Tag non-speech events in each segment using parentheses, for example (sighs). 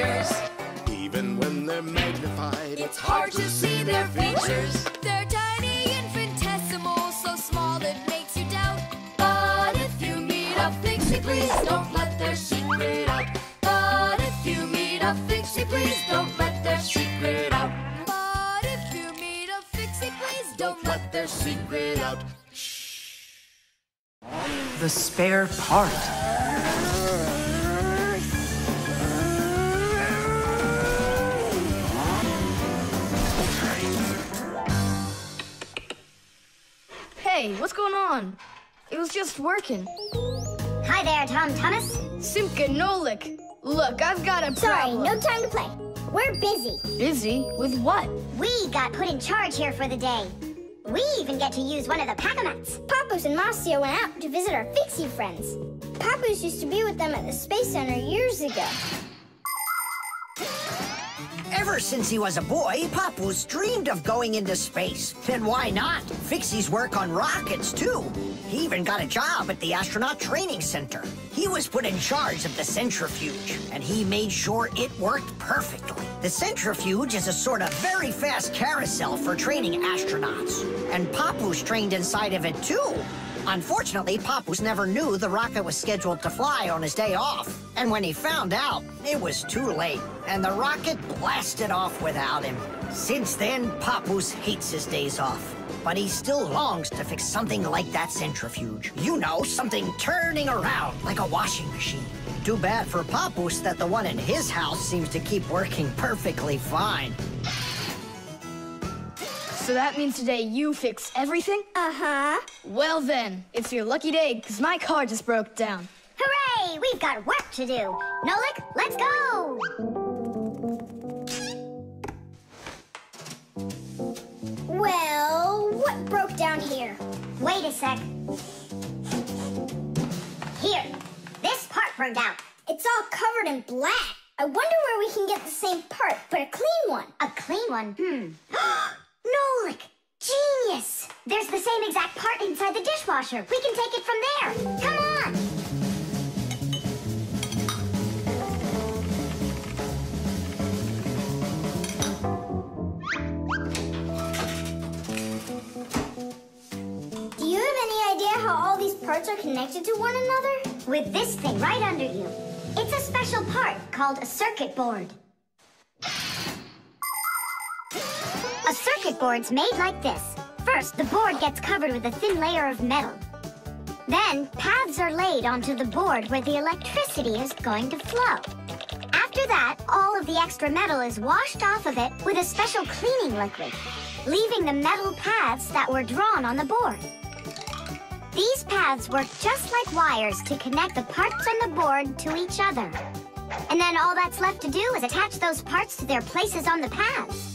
creatures. Even when they're magnified, It's hard to see their features. They're tiny, infinitesimal, so small it makes you doubt. But if you meet a fixie, please don't let their secret out. But if you meet a fixie, please don't let their secret out. But if you meet a fixie, please don't let their secret out. The spare part. Hey, what's going on? It was just working. Hi there, Tom Thomas. Simka Nolik. Look, I've got a Sorry, problem. no time to play. We're busy. Busy? With what? We got put in charge here for the day. We even get to use one of the Pacamats. Papus and Marcia went out to visit our Fixie friends. Papus used to be with them at the Space Center years ago. Ever since he was a boy, Papus dreamed of going into space. And why not? Fixies work on rockets, too. He even got a job at the Astronaut Training Center. He was put in charge of the centrifuge, and he made sure it worked perfectly. The centrifuge is a sort of very fast carousel for training astronauts. And Papus trained inside of it, too. Unfortunately, Papus never knew the rocket was scheduled to fly on his day off. And when he found out, it was too late, and the rocket blasted off without him. Since then, Papus hates his days off. But he still longs to fix something like that centrifuge. You know, something turning around like a washing machine. Too bad for Papus that the one in his house seems to keep working perfectly fine. So that means today you fix everything? Uh-huh. Well then, it's your lucky day, because my car just broke down. Hooray! We've got work to do. Nolik, let's go! Well, what broke down here? Wait a sec. Here, this part broke out. It's all covered in black. I wonder where we can get the same part, but a clean one. A clean one? Hmm. (gasps) (gasps) There's the same exact part inside the dishwasher. We can take it from there. Come on! Do you have any idea how all these parts are connected to one another? With this thing right under you. It's a special part called a circuit board. A circuit board's made like this. First, the board gets covered with a thin layer of metal. Then, paths are laid onto the board where the electricity is going to flow. After that, all of the extra metal is washed off of it with a special cleaning liquid, leaving the metal paths that were drawn on the board. These paths work just like wires to connect the parts on the board to each other. And then all that's left to do is attach those parts to their places on the paths.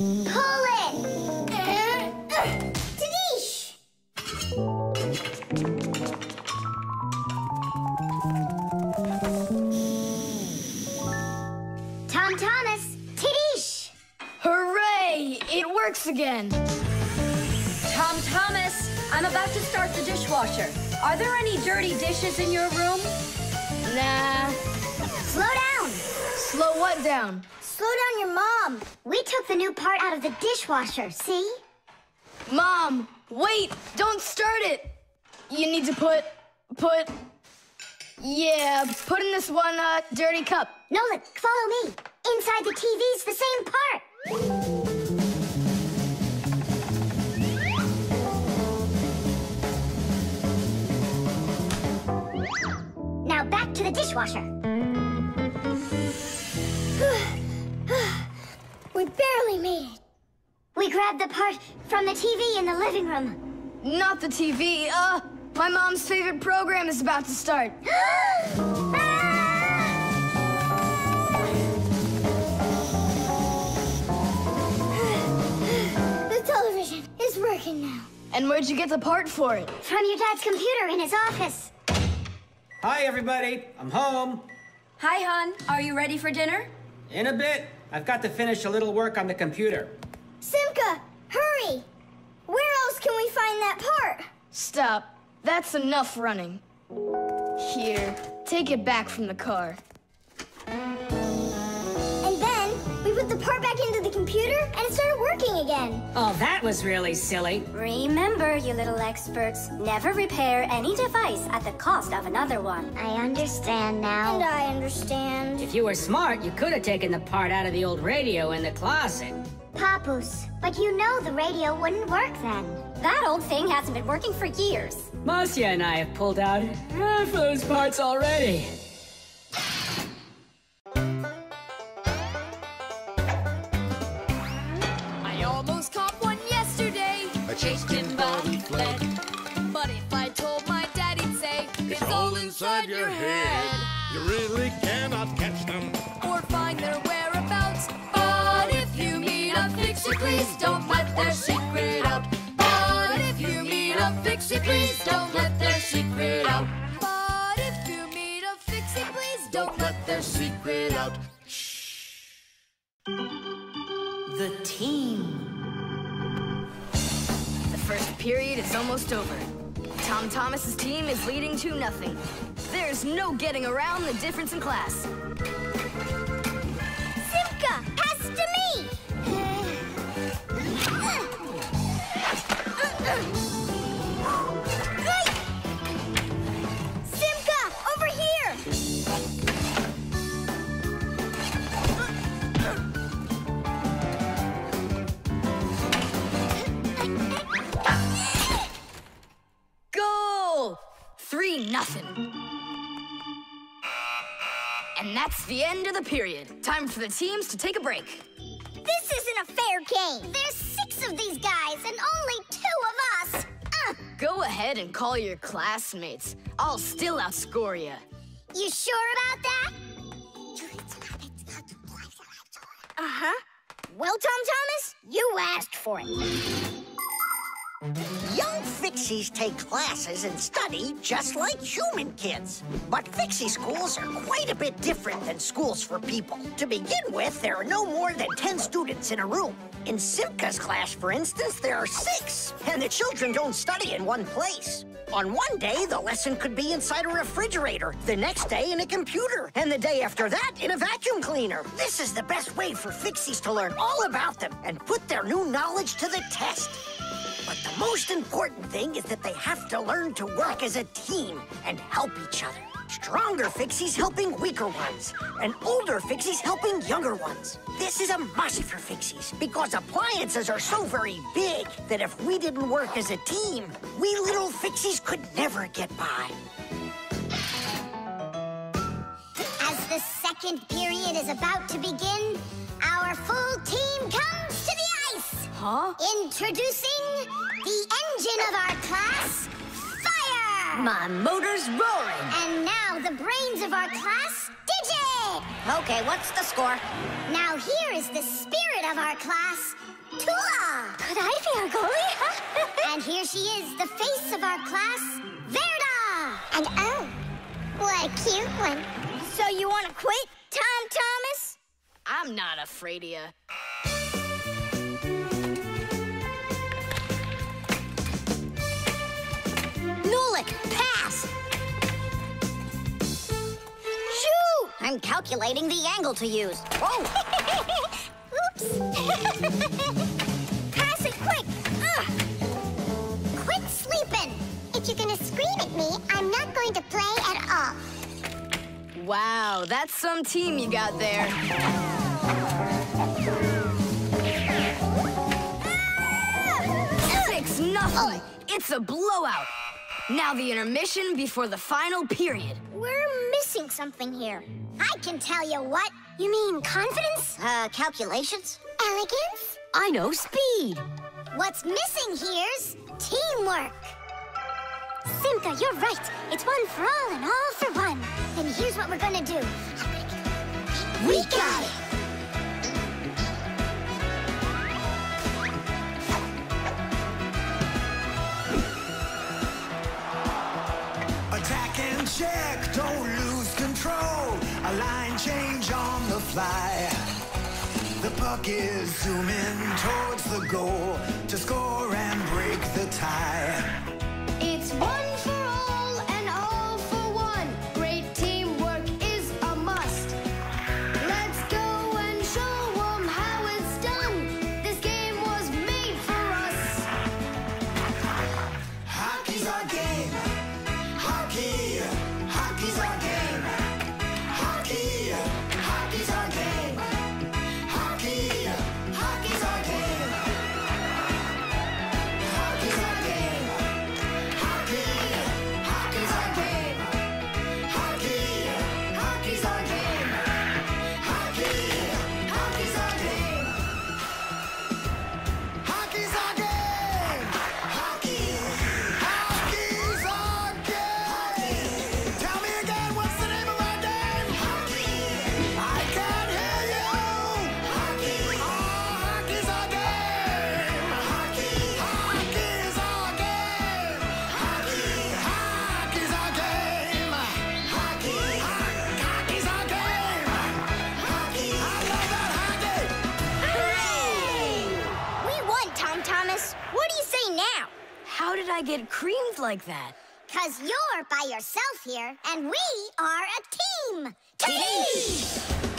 Pull it! Tadish! Tom Thomas, Tadish! Hooray! It works again. Tom Thomas, I'm about to start the dishwasher. Are there any dirty dishes in your room? Nah. Slow down! Slow what down? Slow down your mom. We took the new part out of the dishwasher, see? Mom, wait! Don't start it! You need to put, put, yeah, put in this one, uh, dirty cup. Nolik, follow me. Inside the TV's the same part. Now back to the dishwasher. (sighs) (sighs) we barely made it. We grabbed the part from the TV in the living room. Not the TV, uh, my mom's favorite program is about to start. (gasps) the television is working now. And where'd you get the part for it? From your dad's computer in his office. Hi, everybody. I'm home. Hi, hon. Are you ready for dinner? In a bit. I've got to finish a little work on the computer. Simka, hurry! Where else can we find that part? Stop. That's enough running. Here, take it back from the car. And then we put the part back into the computer and it started working again. Oh, that was really silly. Remember, you little experts, never repair any device at the cost of another one. I understand now. And I understand. If you were smart, you could have taken the part out of the old radio in the closet. Papus, but you know the radio wouldn't work then. That old thing hasn't been working for years. Marcia and I have pulled out half those parts already. He'd It's all inside your head. You really cannot catch them. Or find their whereabouts. But if you meet a fixie, please don't let their secret out. But if you meet a fixie, please don't let their secret out. But if you meet a fixie, please don't let their secret out. The team. The first period is almost over. Tom Thomas's team is leading 2 nothing. There's no getting around the difference in class. Simka, pass to me! That's the end of the period. Time for the teams to take a break. This isn't a fair game. There's six of these guys and only two of us. Uh, Go ahead and call your classmates. I'll still outscore you. you sure about that? Uh-huh. Well, Tom Thomas, you asked for it. Young Fixies take classes and study just like human kids. But Fixie schools are quite a bit different than schools for people. To begin with, there are no more than 10 students in a room. In Simka's class, for instance, there are six, and the children don't study in one place. On one day, the lesson could be inside a refrigerator, the next day in a computer, and the day after that in a vacuum cleaner. This is the best way for Fixies to learn all about them and put their new knowledge to the test. But the most important thing is that they have to learn to work as a team and help each other. Stronger Fixies helping weaker ones, and older Fixies helping younger ones. This is a must for Fixies because appliances are so very big that if we didn't work as a team, we little Fixies could never get by. As the second period is about to begin, our full team comes. Huh? Introducing the engine of our class, Fire! My motor's roaring. And now the brains of our class, Digit! Okay, what's the score? Now here is the spirit of our class, Tula! Could I be our goalie? (laughs) and here she is, the face of our class, Verda! And oh, what a cute one. So you want to quit, Tom Thomas? I'm not afraid of you. Pass! Shoot! I'm calculating the angle to use. Oh! (laughs) Oops! (laughs) Pass it quick! Ugh. Quit sleeping! If you're gonna scream at me, I'm not going to play at all. Wow, that's some team you got there. Ah! Six nothing. It's a blowout. Now the intermission before the final period. We're missing something here. I can tell you what. You mean confidence? Uh, calculations? Elegance? I know speed. What's missing here's teamwork. Simka, you're right. It's one for all and all for one. Then here's what we're gonna do. We got it! Fly. The puck is zooming towards the goal to score and break the tie. Get creamed like that? Cause you're by yourself here, and we are a team! Team!